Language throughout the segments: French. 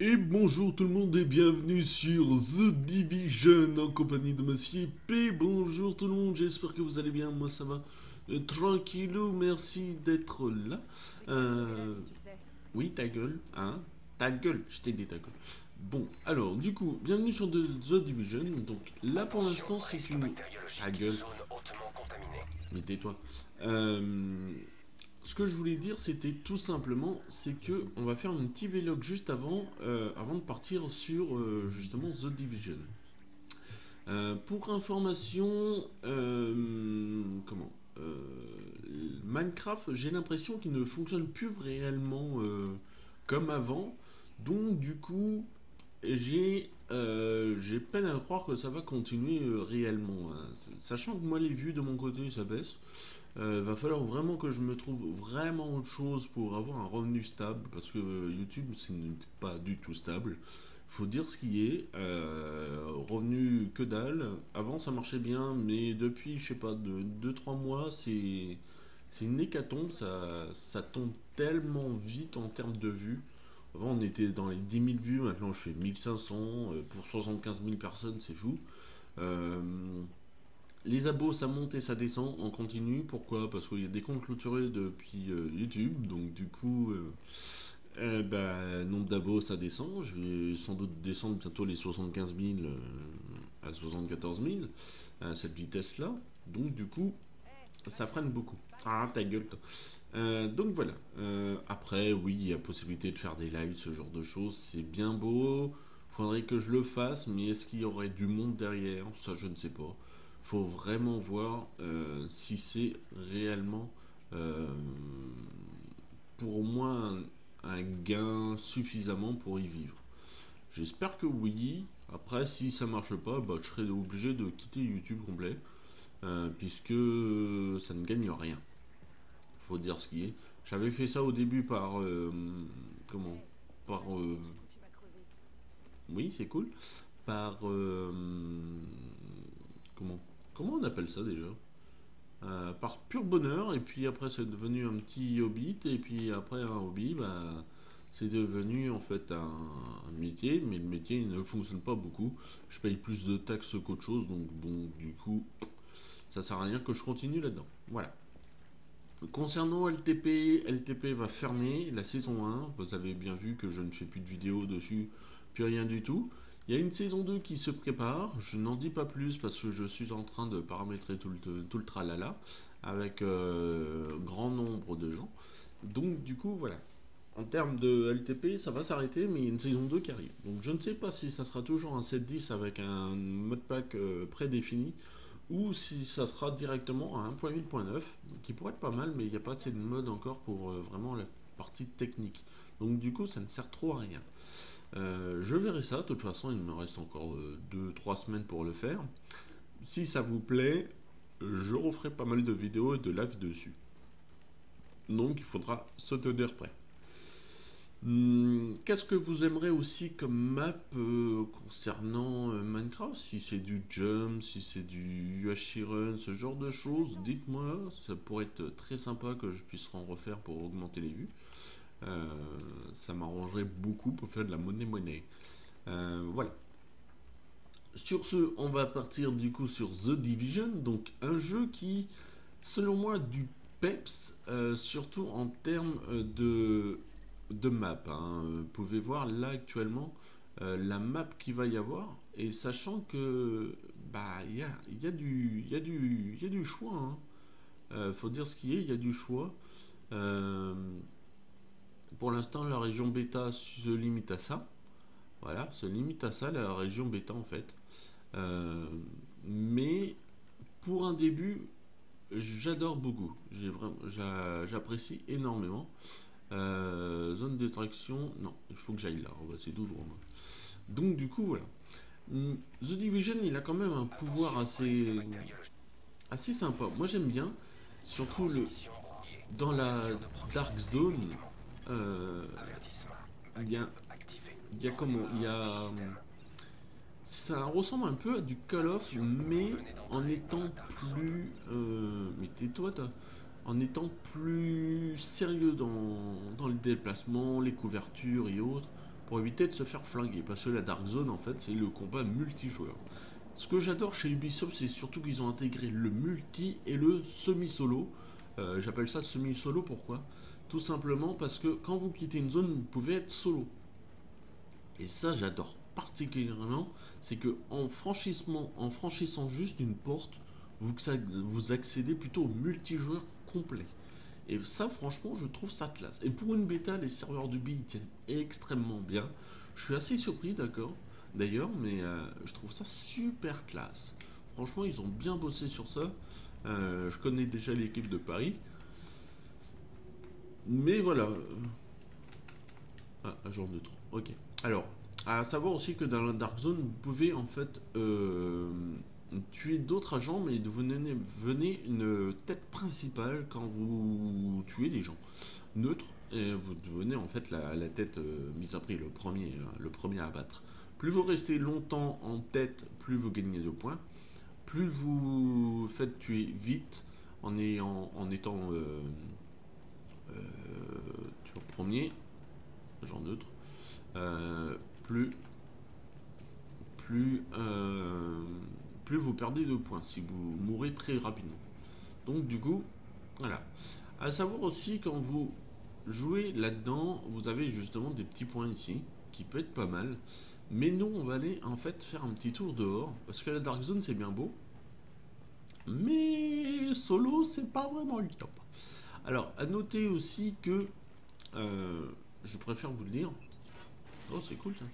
Et bonjour tout le monde et bienvenue sur The Division en compagnie de Monsieur P. Bonjour tout le monde, j'espère que vous allez bien, moi ça va euh, tranquillou, merci d'être là. Euh, oui, ta gueule, hein Ta gueule, je t'ai dit ta gueule. Bon, alors, du coup, bienvenue sur The Division. Donc là pour l'instant c'est une... Ta gueule. Mais tais-toi. Euh ce que je voulais dire, c'était tout simplement, c'est que on va faire un petit vlog juste avant, euh, avant de partir sur euh, justement The Division. Euh, pour information, comment Minecraft, j'ai l'impression qu'il ne fonctionne plus réellement comme avant. Donc du coup, j'ai peine à croire que ça va continuer réellement. Hein. Sachant que moi les vues de mon côté ça baisse. Euh, va falloir vraiment que je me trouve vraiment autre chose pour avoir un revenu stable parce que YouTube c'est pas du tout stable. Faut dire ce qui est. Euh, revenu que dalle. Avant ça marchait bien, mais depuis je sais pas 2-3 mois c'est c'est une hécatombe. Ça, ça tombe tellement vite en termes de vues. Avant on était dans les 10 000 vues, maintenant je fais 1500 euh, pour 75 000 personnes, c'est fou. Euh, les abos, ça monte et ça descend en continu. Pourquoi? Parce qu'il y a des comptes clôturés depuis euh, YouTube. Donc du coup, euh, euh bah, nombre d'abos, ça descend. Je vais sans doute descendre bientôt les 75 000 euh, à 74 000 à cette vitesse-là. Donc du coup, ça freine beaucoup. Ah, ta gueule. donc voilà. après, oui, il y a possibilité de faire des lives, ce genre de choses. C'est bien beau. Faudrait que je le fasse, mais est-ce qu'il y aurait du monde derrière? Ça, je ne sais pas faut vraiment voir euh, si c'est réellement euh, pour moi un, gain suffisamment pour y vivre. J'espère que oui. Après, si ça marche pas, bah, je serai obligé de quitter YouTube complet. Euh, puisque ça ne gagne rien. Faut dire ce qui est. J'avais fait ça au début par comment? Par oui, c'est cool. Par comment? Comment on appelle ça déjà? Euh, Par pur bonheur, et puis après c'est devenu un petit hobby, et puis après un hobby, bah, c'est devenu en fait un, métier, mais le métier ne fonctionne pas beaucoup. Je paye plus de taxes qu'autre chose, donc bon, du coup, ça sert à rien que je continue là-dedans. Voilà. Concernant LTP, LTP va fermer la saison 1. Vous avez bien vu que je ne fais plus de vidéos dessus, plus rien du tout. Il y a une saison 2 qui se prépare, je n'en dis pas plus parce que je suis en train de paramétrer tout le, tralala avec euh, grand nombre de gens. Donc du coup voilà, en termes de LTP ça va s'arrêter mais il y a une saison 2 qui arrive. Donc je ne sais pas si ça sera toujours un 7.10 avec un mode pack euh, prédéfini ou si ça sera directement à 1.8.9 qui pourrait être pas mal mais il n'y a pas assez de mode encore pour euh, vraiment la partie technique. Donc du coup ça ne sert trop à rien. Euh, je verrai ça, de toute façon il me reste encore 2-3 euh, semaines pour le faire. Si ça vous plaît, je referai pas mal de vidéos et de live dessus. Donc il faudra se tenir prêt. Hmm, qu'est-ce que vous aimerez aussi comme map euh, concernant Minecraft? Si c'est du jump, si c'est du UHC Run, ce genre de choses, dites-moi. Ça pourrait être très sympa que je puisse en refaire pour augmenter les vues. Euh, ça m'arrangerait beaucoup pour faire de la monnaie-monnaie. Euh, voilà. Sur ce, on va partir du coup sur The Division, donc un jeu qui, selon moi, du peps, euh, surtout en termes de, de map. Hein. Vous pouvez voir là actuellement la map qu'il va y avoir, et sachant que bah il y a, y, a du, y, y a du choix. Hein. faut dire ce qui est, il y a du choix. Pour l'instant, la région bêta se limite à ça. Voilà, se limite à ça, la région bêta en fait. Euh, mais pour un début, j'adore beaucoup. J'apprécie énormément. Euh, zone d'attraction, non, il faut que j'aille là, c'est tout droit. Donc du coup, voilà. Hmm, The Division, il a quand même un pouvoir assez, assez sympa. Moi j'aime bien, surtout le dans la Dark Zone, euh, il y a, il y a comment, il y a, ça ressemble un peu à du Call of, mais en étant plus, euh, mais tais-toi, en étant plus sérieux dans, dans le déplacement, les couvertures et autres. pour éviter de se faire flinguer. Parce que la Dark Zone, en fait, c'est le combat multijoueur. Ce que j'adore chez Ubisoft, c'est surtout qu'ils ont intégré le multi et le semi-solo. Euh, j'appelle ça semi-solo, pourquoi? Tout simplement parce que quand vous quittez une zone, vous pouvez être solo. Et ça, j'adore particulièrement, c'est que en franchissement, en franchissant juste une porte, vous, accédez plutôt au multijoueur complet. Et ça, franchement, je trouve ça classe. Et pour une bêta, les serveurs du ils tiennent extrêmement bien. Je suis assez surpris, d'accord, d'ailleurs, mais euh, je trouve ça super classe. Franchement, ils ont bien bossé sur ça. Euh, je connais déjà l'équipe de Paris. Mais voilà. Ah, jour de trop. Ok. Alors, à savoir aussi que dans la Dark Zone, vous pouvez en fait euh, tuer d'autres agents, mais devenez venez une tête principale quand vous tuez des gens neutres. Et vous devenez en fait la, tête euh, mise à prix, le premier, hein, le premier à battre. Plus vous restez longtemps en tête, plus vous gagnez de points. Plus vous faites tuer vite en, en étant euh, premier, agent neutre, plus plus plus vous perdez de points si vous mourrez très rapidement. Donc du coup, voilà. À savoir aussi quand vous jouez là-dedans, vous avez justement des petits points ici qui peut être pas mal. Mais nous, on va aller en fait faire un petit tour dehors parce que la Dark Zone c'est bien beau. Mais solo, c'est pas vraiment le top. Alors, à noter aussi que euh, je préfère vous le dire. Oh, c'est cool ça.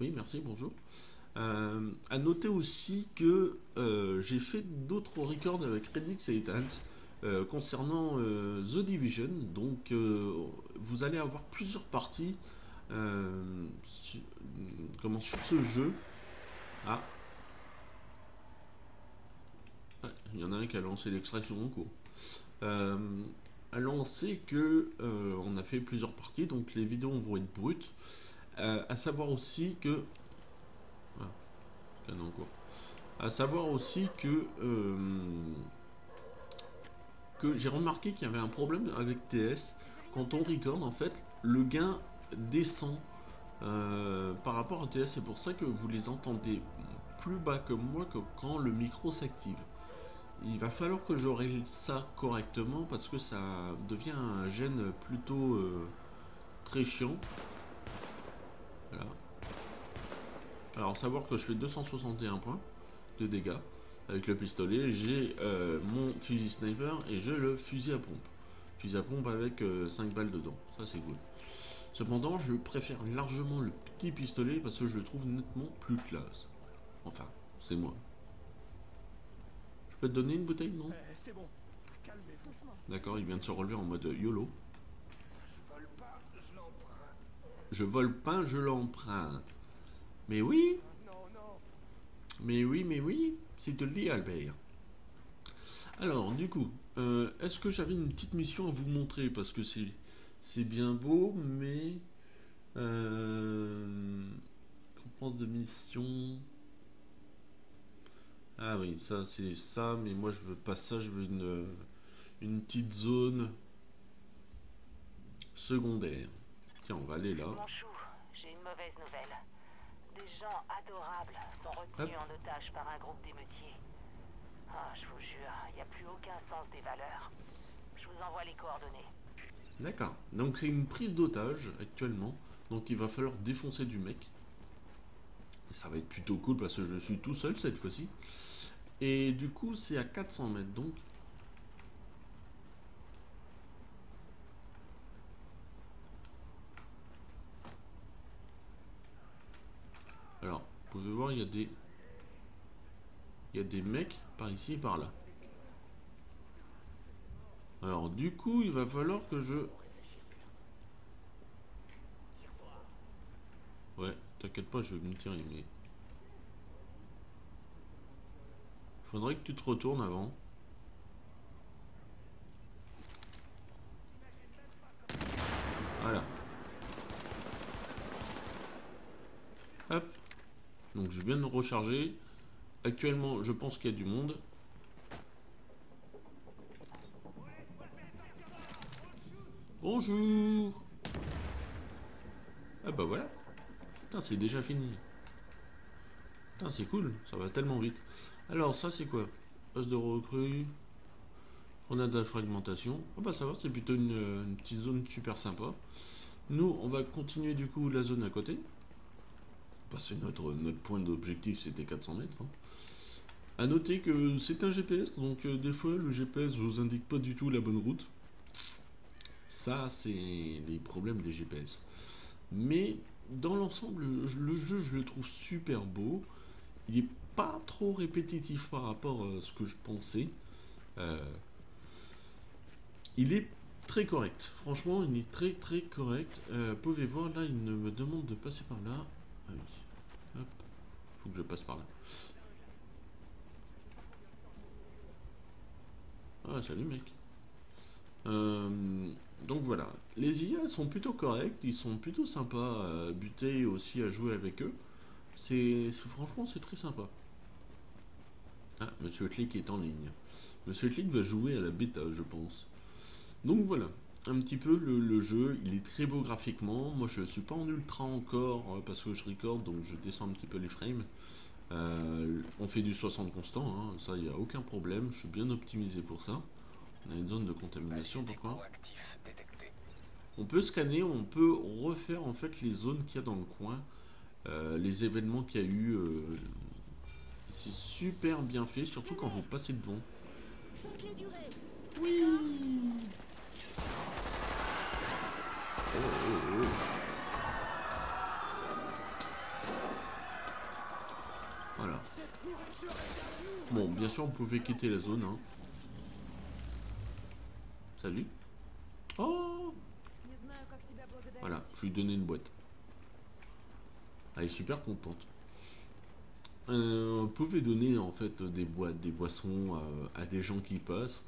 Oui, merci, bonjour. Euh, à noter aussi que euh, j'ai fait d'autres records avec Redix et euh, concernant euh, The Division. Donc, vous allez avoir plusieurs parties comment, sur ce jeu. Ah. Il y en a un qui a lancé l'extraction en cours. a lancé que on a fait plusieurs parties, donc les vidéos vont être brutes. Euh, à savoir aussi que. Ah, canon court. À savoir aussi que. Euh, que j'ai remarqué qu'il y avait un problème avec TS. Quand on record, en fait, le gain descend euh, par rapport à TS. C'est pour ça que vous les entendez plus bas que moi que quand le micro s'active. Il va falloir que je ça correctement parce que ça devient un gène plutôt très chiant. Alors, savoir que je fais 261 points de dégâts avec le pistolet. J'ai euh, mon fusil sniper et j'ai le fusil à pompe. Fusil à pompe avec 5 euh, balles dedans. Ça, c'est cool. Cependant, je préfère largement le petit pistolet parce que je le trouve nettement plus classe. Enfin, c'est moi. Je peux te donner une bouteille, non eh, D'accord, il vient de se relever en mode YOLO. Je vole pas, je l'emprunte. Mais oui. Mais oui, mais oui, c'est de le Albert. Alors, du coup, euh, est-ce que j'avais une petite mission à vous montrer? Parce que c'est bien beau, mais... Euh, qu'on pense de mission... Ah oui, ça c'est ça, mais moi je veux pas ça, je veux une, une petite zone secondaire. Tiens, on va aller là. Mon chou, j'ai une mauvaise nouvelle. Des gens adorables sont retenus en otage par un groupe d'émeutiers. Ah, je vous jure, il n'y a plus aucun sens des valeurs. Je vous envoie les coordonnées. D'accord. Donc c'est une prise d'otage actuellement. Donc il va falloir défoncer du mec. Ça va être plutôt cool parce que je suis tout seul cette fois-ci. Et du coup c'est à 400 mètres. Donc Alors, vous pouvez voir, il y a des... Il y a des mecs par ici et par là. Alors, du coup, il va falloir que je... Ouais, t'inquiète pas, je vais me tirer, mais... Faudrait que tu te retournes avant. Voilà. Hop. Donc je viens de recharger. Actuellement, je pense qu'il y a du monde. Bonjour Ah bah voilà C'est déjà fini. Putain, c'est cool, ça va tellement vite. Alors, ça c'est quoi? Poste de recrue, grenade de fragmentation. Ah bah ça va, c'est plutôt une, petite zone super sympa. Nous, on va continuer du coup la zone à côté. Parce que notre, point d'objectif c'était 400 mètres. Hein. A noter que c'est un GPS, donc euh, des fois le GPS vous indique pas du tout la bonne route. Ça, c'est les problèmes des GPS. Mais dans l'ensemble, le jeu, je le trouve super beau. Il est pas trop répétitif par rapport à ce que je pensais. Euh, il est très correct. Franchement, il est très très correct. Euh, pouvez voir, là, il me demande de passer par là. Ah oui. Hop. Faut que je passe par là. Ah, salut mec. Euh, donc voilà. Les IA sont plutôt corrects, ils sont plutôt sympas à buter aussi à jouer avec eux. C'est franchement c'est très sympa. Ah, Monsieur Click est en ligne. Monsieur Click va jouer à la bêta, je pense. Donc voilà, un petit peu le, jeu, il est très beau graphiquement. Moi je suis pas en ultra encore euh, parce que je record, donc je descends un petit peu les frames. Euh, on fait du 60 constant, hein, ça il n'y a aucun problème, je suis bien optimisé pour ça. On a une zone de contamination pourquoi? On peut scanner, on peut refaire en fait les zones qu'il y a dans le coin, euh, les événements qu'il y a eu. c'est super bien fait, surtout quand vous passez devant. Oui oh, oh, oh. Voilà. Bon, bien sûr, on pouvait quitter la zone. Hein. Salut. Oh Voilà, je lui ai donné une boîte. Elle est super contente. Euh, vous pouvez donner en fait des boîtes, des boissons à des gens qui passent.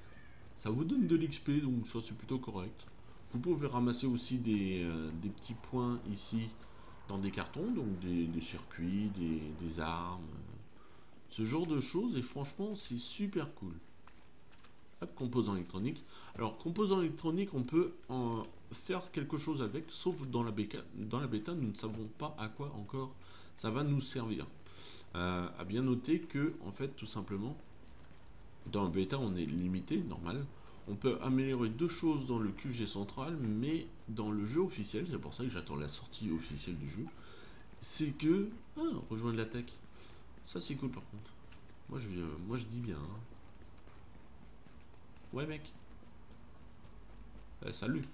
Ça vous donne de l'XP, donc ça c'est plutôt correct. Vous pouvez ramasser aussi des, euh, petits points ici dans des cartons, donc des, circuits, des, armes, euh, ce genre de choses, et franchement c'est super cool. Hop, composants électroniques. Alors, composants électroniques, on peut en faire quelque chose avec, sauf dans la, bêta, dans la bêta, nous ne savons pas à quoi encore ça va nous servir. Euh, à bien noter que, en fait, tout simplement, dans le bêta, on est limité, normal. On peut améliorer deux choses dans le QG central, mais dans le jeu officiel, c'est pour ça que j'attends la sortie officielle du jeu, c'est que... Ah, rejoindre l'attaque. Ça, c'est cool, par contre. Moi, je, moi, je dis bien. Hein. Ouais, mec. Eh, salut.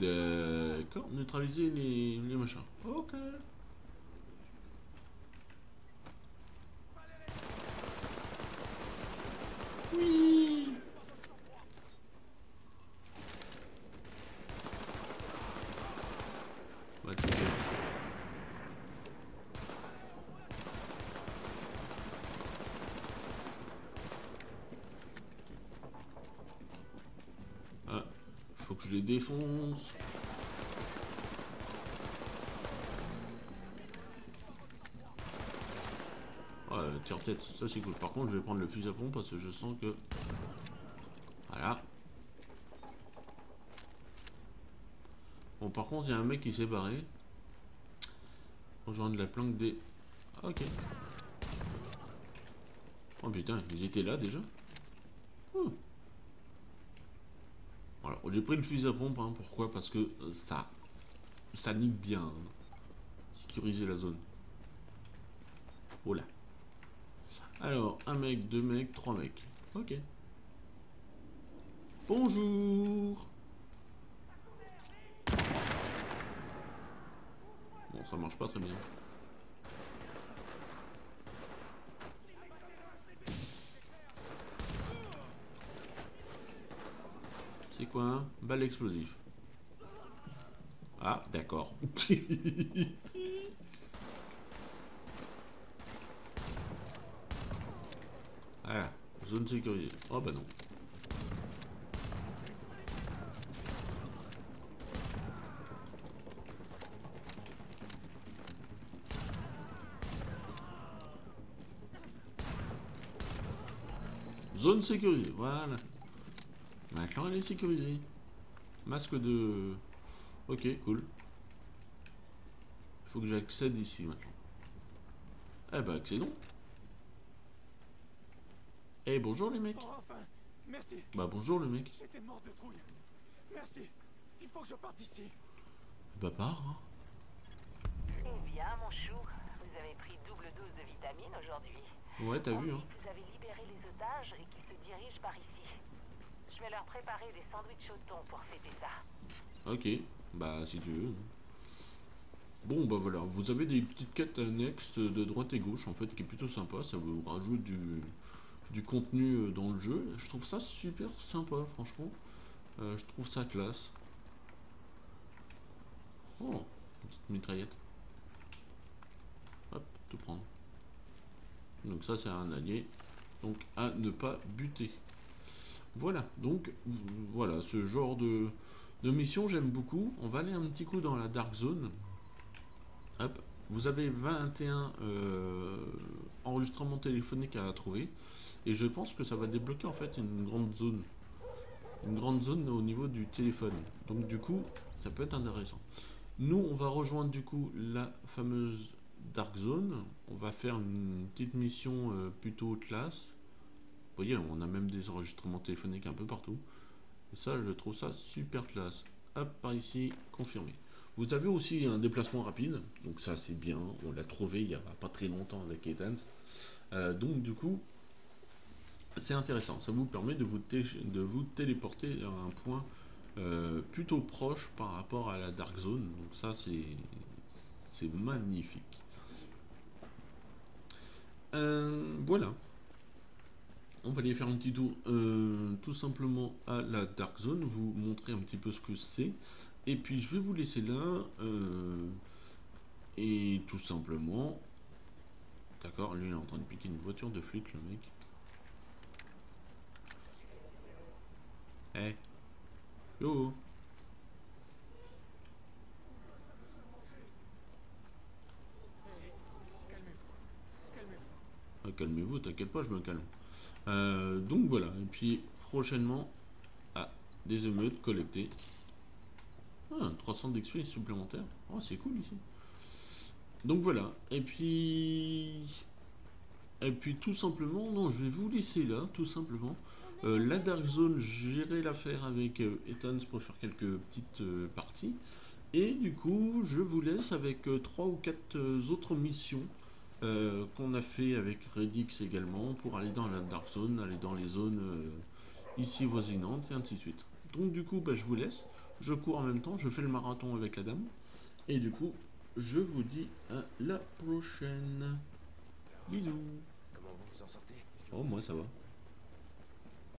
D'accord, neutraliser les, les machins? Ok. Oui Va Ah, faut que je défonce. tire-tête, ça c'est cool. Par contre, je vais prendre le fusil à pompe parce que je sens que... Voilà. Bon, par contre, il y a un mec qui s'est barré. Rejoindre la planque des... ok. Oh putain, ils étaient là déjà oh. J'ai pris le fusil à pompe, hein. pourquoi? Parce que ça... Ça nique bien. Hein. Sécuriser la zone. Oh là. Alors, un mec, deux mecs, trois mecs. Ok. Bonjour Bon, ça marche pas très bien. C'est quoi un Balle explosif. Ah, d'accord. Zone sécurisée. Oh bah non. Zone sécurisée, voilà. Maintenant elle est sécurisée. Masque de... Ok, cool. Il faut que j'accède ici maintenant. Eh ben accédons. Eh bonjour les mecs. Oh, enfin, merci. Bah bonjour le mec. J'étais mort de trouille. Merci. Il faut que je parte d'ici. Bah pars. Hein. Eh bien, mon chou, vous avez pris double dose de vitamines aujourd'hui. Ouais, t'as vu hein. Vous avez libéré les otages et qui se dirigent par ici. Vais leur préparer des sandwichs au pour fêter ça. Ok, bah si tu veux. Bon bah voilà, vous avez des petites quêtes annexes de droite et gauche en fait qui est plutôt sympa, ça vous rajoute du, contenu euh, dans le jeu. Je trouve ça super sympa franchement. Euh, je trouve ça classe. Oh, petite mitraillette. Hop, tout prendre. Donc ça c'est un allié. Donc à ne pas buter. Voilà, donc voilà, ce genre de, mission j'aime beaucoup. On va aller un petit coup dans la Dark Zone. Hop, vous avez 21 euh, enregistrements téléphoniques à trouver. Et je pense que ça va débloquer en fait une grande zone. Une grande zone au niveau du téléphone. Donc du coup, ça peut être intéressant. Nous, on va rejoindre du coup la fameuse Dark Zone. On va faire une petite mission euh, plutôt classe. Vous voyez, on a même des enregistrements téléphoniques un peu partout. Ça, je trouve ça super classe. Hop, par ici, confirmé. Vous avez aussi un déplacement rapide, donc ça c'est bien, on l'a trouvé il n'y a pas très longtemps avec Ethan. Euh, donc du coup, c'est intéressant, ça vous permet de vous, de vous téléporter à un point euh, plutôt proche par rapport à la Dark Zone, donc ça c'est magnifique. Euh, voilà. On va aller faire un petit tour tout simplement à la Dark Zone, vous montrer un petit peu ce que c'est. Et puis je vais vous laisser là. Euh, et tout simplement. D'accord, lui il est en train de piquer une voiture de flic, le mec. Eh Yo Calmez-vous. Calmez-vous. T'inquiète pas, je me calme. Euh, donc voilà, et puis prochainement, ah, des émeutes collectées. Ah, 300 d'XP supplémentaires. Oh, c'est cool ici. Donc voilà. Et puis. Et puis tout simplement, non, je vais vous laisser là, tout simplement. Euh, la Dark Zone, j'irai la faire avec euh, Ethan pour faire quelques petites euh, parties. Et du coup, je vous laisse avec trois ou quatre autres missions euh, qu'on a fait avec Redix également pour aller dans la Dark Zone, aller dans les zones euh, ici voisinantes et ainsi de suite. Donc du coup, bah, je vous laisse. Je cours en même temps, je fais le marathon avec la dame. Et du coup, je vous dis à la prochaine. Bisous. Comment vous vous en sortez? Oh, moi ça va.